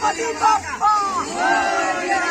गणपति बाप्पा मोरया